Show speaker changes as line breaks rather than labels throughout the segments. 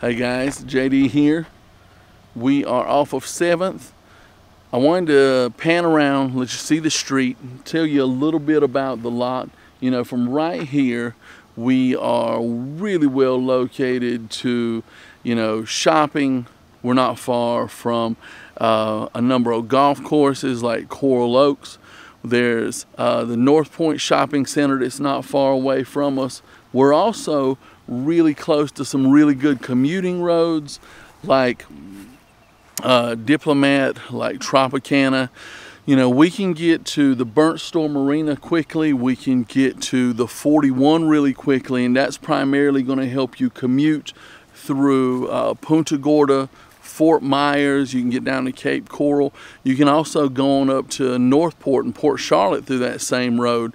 Hey guys, JD here. We are off of 7th. I wanted to pan around, let you see the street, tell you a little bit about the lot. You know, from right here, we are really well located to, you know, shopping. We're not far from uh, a number of golf courses like Coral Oaks. There's uh, the North Point Shopping Center that's not far away from us. We're also really close to some really good commuting roads like uh, Diplomat, like Tropicana. You know, we can get to the Burnt Store Marina quickly. We can get to the 41 really quickly, and that's primarily going to help you commute through uh, Punta Gorda, Fort Myers. You can get down to Cape Coral. You can also go on up to Northport and Port Charlotte through that same road.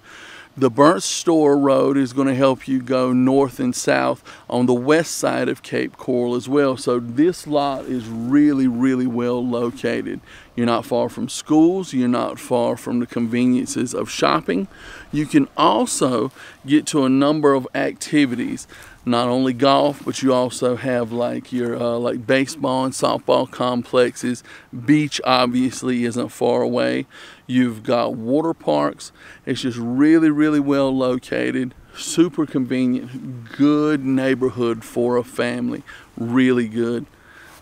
The Burnt Store Road is going to help you go north and south on the west side of Cape Coral as well. So this lot is really, really well located. You're not far from schools. You're not far from the conveniences of shopping. You can also get to a number of activities not only golf, but you also have like your uh, like baseball and softball complexes. Beach obviously isn't far away. You've got water parks. It's just really, really well located, super convenient, good neighborhood for a family. Really good.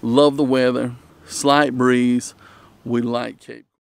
Love the weather, slight breeze. We like Cape.